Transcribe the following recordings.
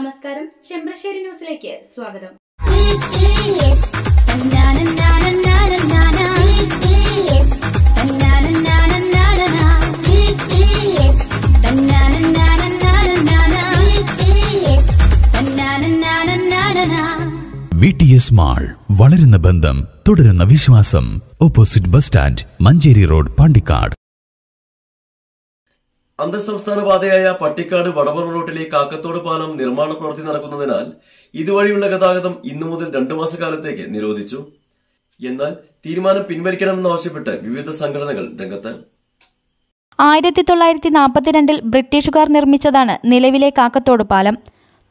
നമസ്കാരം ചെമ്പ്രശ്ശേരി ന്യൂസിലേക്ക് സ്വാഗതം. വി ടി എസ് മാൾ വളരുന്ന ബന്ധം തുടരുന്ന വിശ്വാസം. Opposite bus stand Manjeri road Pandikkad. അന്തർസംസ്ഥാന പാതയായ പട്ടിക്കാട് വടവർ റോഡിലെ കാക്കത്തോട് പാലം നിർമ്മാണ പ്രവൃത്തി നടക്കുന്നതിനാൽ ഇതുവഴിയുള്ള ഗതാഗതം ഇന്നു മുതൽ രണ്ടു മാസക്കാലത്തേക്ക് നിരോധിച്ചു. എന്നാൽ തീരുമാനം പിൻവലിക്കണമെന്നാവശ്യപ്പെട്ട് വിവിധ സംഘടനകൾ രംഗത്ത്. ആയിരത്തി തൊള്ളായിരത്തി നാൽപ്പത്തിരണ്ടിൽ ബ്രിട്ടീഷുകാർ നിർമ്മിച്ചതാണ് നിലവിലെ കാക്കത്തോട് പാലം.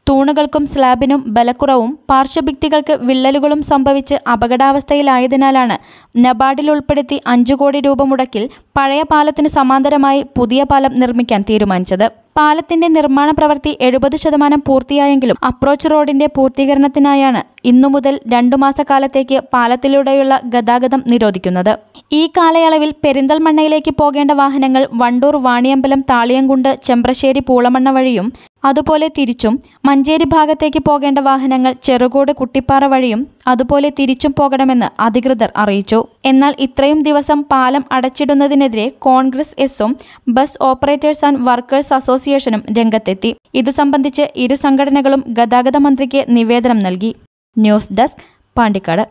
തൂണുകൾക്കും സ്ലാബിനും ബലക്കുറവും പാർശ്വഭിത്തികൾക്ക് വിള്ളലുകളും സംഭവിച്ച് അപകടാവസ്ഥയിലായതിനാലാണ് നബാർഡിൽ ഉൾപ്പെടുത്തി അഞ്ചു കോടി രൂപ മുടക്കിൽ പഴയ പാലത്തിനു സമാന്തരമായി പുതിയ പാലം നിർമ്മിക്കാൻ തീരുമാനിച്ചത്. പാലത്തിന്റെ നിർമ്മാണ പ്രവൃത്തി എഴുപത് ശതമാനം പൂർത്തിയായെങ്കിലും അപ്രോച്ച് റോഡിന്റെ പൂർത്തീകരണത്തിനായാണ് ഇന്നു മുതൽ രണ്ടു മാസക്കാലത്തേക്ക് പാലത്തിലൂടെയുള്ള ഗതാഗതം നിരോധിക്കുന്നത്. ഈ കാലയളവിൽ പെരിന്തൽമണ്ണയിലേക്ക് പോകേണ്ട വാഹനങ്ങൾ വണ്ടൂർ വാണിയമ്പലം താളിയംകുണ്ട് ചെമ്പ്രശ്ശേരി പൂളമണ്ണ വഴിയും അതുപോലെ തിരിച്ചും മഞ്ചേരി ഭാഗത്തേക്ക് പോകേണ്ട വാഹനങ്ങൾ ചെറുകോട് കുട്ടിപ്പാറ വഴിയും അതുപോലെ തിരിച്ചും പോകണമെന്ന് അധികൃതർ അറിയിച്ചു. എന്നാൽ ഇത്രയും ദിവസം പാലം അടച്ചിടുന്നതിനെതിരെ കോൺഗ്രസ് എസും ബസ് ഓപ്പറേറ്റേഴ്സ് ആൻഡ് വർക്കേഴ്സ് അസോസിയേഷനും രംഗത്തെത്തി. ഇതു സംബന്ധിച്ച് ഇരു സംഘടനകളും ഗതാഗത മന്ത്രിക്ക് നിവേദനം നൽകി. News desk Pandikkad.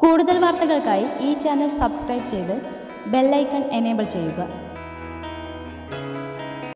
കൂടുതൽ വാർത്തകൾക്കായി ഈ ചാനൽ സബ്സ്ക്രൈബ് ചെയ്ത് ബെല്ലൈക്കൺ എനേബിൾ ചെയ്യുക.